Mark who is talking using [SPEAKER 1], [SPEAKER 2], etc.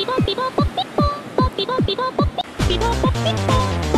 [SPEAKER 1] ピロピロポッピッポーポピロピロポッピピポッピポ